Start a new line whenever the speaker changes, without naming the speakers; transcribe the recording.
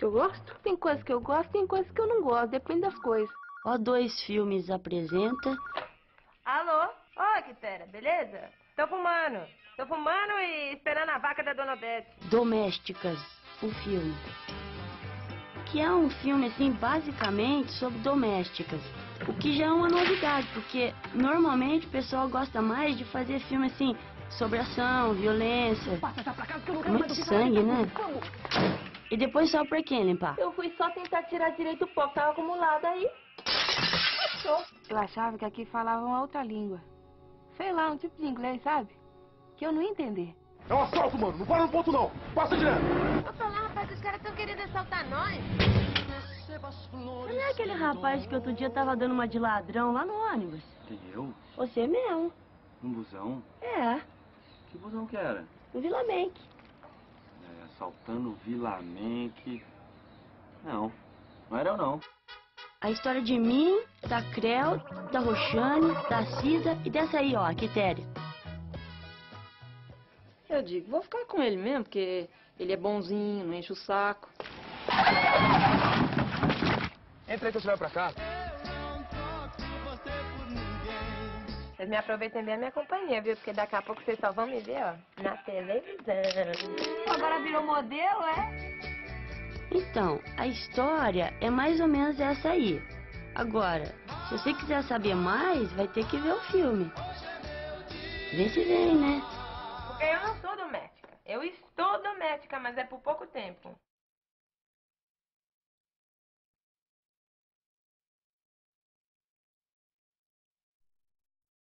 que eu gosto? Tem coisas que eu gosto, tem coisas que eu não gosto, depende das coisas.
O2 Filmes apresenta
Alô? Oi, Quitéria, beleza? Tô fumando. Tô fumando e esperando a vaca da Dona Odete.
Domésticas, o filme. Que é um filme, assim, basicamente sobre domésticas. O que já é uma novidade, porque normalmente o pessoal gosta mais de fazer filme, assim, sobre ação, violência. Muito sangue, né? E depois só pra quem limpar?
Eu fui só tentar tirar direito o pó que tava acumulado aí. Achou. Eu achava que aqui falavam uma outra língua. Sei lá, um tipo de inglês, sabe? Que eu não ia entender.
É um assalto, mano. Não para no ponto, não. Passa direto.
Vou falar, rapaz, os caras estão querendo assaltar nós.
Não é aquele rapaz que outro dia tava dando uma de ladrão lá no ônibus?
Quem eu?
Você mesmo.
Um busão?
É,
Que busão que era?
no Vila Make.
Assaltando Vila. Não, não era eu não.
A história de mim, da Creu, da Roxane, da Cisa e dessa aí, ó, a Quitéria.
Eu digo, vou ficar com ele mesmo, porque ele é bonzinho, não enche o saco.
Entra aí que você vai pra cá.
Vocês me aproveitem bem a minha companhia, viu? Porque daqui a pouco vocês só vão me ver, ó, na televisão. Agora virou modelo, é?
Então, a história é mais ou menos essa aí. Agora, se você quiser saber mais, vai ter que ver o filme. Vê se vem, né?
Porque eu não sou doméstica. Eu estou doméstica, mas é por pouco tempo.